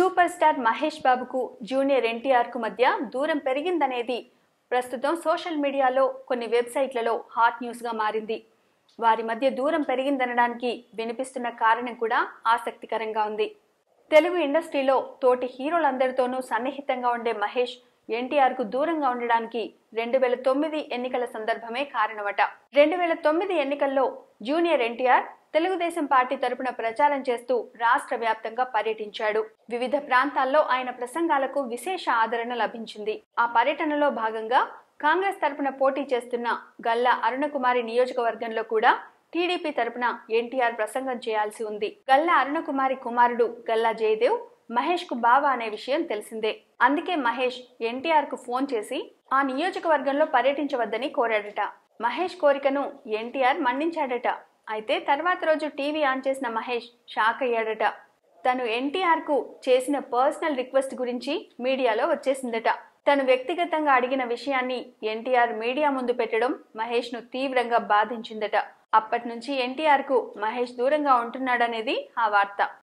Super star Mahesh బాబుకు junior ఎన్టీఆర్కు మధ్య దూరం పెరిగిందనేది ప్రస్తుతం సోషల్ మీడియాలో కొన్ని వెబ్సైట్లలో హాట్ న్యూస్గా మారింది. వారి మధ్య దూరం పెరిగిందనడానికి వినిపిస్తున్న కారణం కూడా ఆసక్తికరంగా ఉంది. తెలుగు ఇండస్ట్రీలో తోటి హీరోలందరితోనూ సన్నిహితంగా ఉండే మహేష్ ఎన్టీఆర్కు దూరంగా ఉండడానికి రెండు వేల తొమ్మిది ఎన్నికల సందర్భమే కారణమట. రెండు వేల తొమ్మిది ఎన్నికల్లో జూనియర్ ఎన్టీఆర్ తెలుగుదేశం పార్టీ తరపున ప్రచారం చేస్తూ రాష్ట్ర వ్యాప్తంగా పర్యటించాడు. వివిధ ప్రాంతాల్లో ఆయన ప్రసంగాలకు విశేష ఆదరణ లభించింది. ఆ పర్యటనలో భాగంగా కాంగ్రెస్ తరపున పోటీ చేస్తున్న గల్లా అరుణకుమారి నియోజకవర్గంలో కూడా టీడీపీ తరపున ఎన్టీఆర్ ప్రసంగం చేయాల్సి ఉంది. గల్లా అరుణకుమారి కుమారుడు గల్లా జయదేవ్ మహేష్కు బావ అనే విషయం తెలిసిందే. అందుకే మహేష్ ఎన్టీఆర్కు ఫోన్ చేసి ఆ నియోజకవర్గంలో పర్యటించవద్దని కోరాడట. మహేష్ కోరికను ఎన్టీఆర్ మన్నించాడట. అయితే తర్వాత రోజు టీవీ ఆన్ చేసిన మహేష్ షాక్ అయ్యాడట. తను ఎన్టీఆర్కు చేసిన పర్సనల్ రిక్వెస్ట్ గురించి మీడియాలో వచ్చేసిందట. తను వ్యక్తిగతంగా అడిగిన విషయాన్ని ఎన్టీఆర్ మీడియా ముందు పెట్టడం మహేష్ను తీవ్రంగా బాధించిందట. అప్పటి నుంచి ఎన్టీఆర్కు మహేష్ దూరంగా ఉంటున్నాడనేది ఆ వార్త.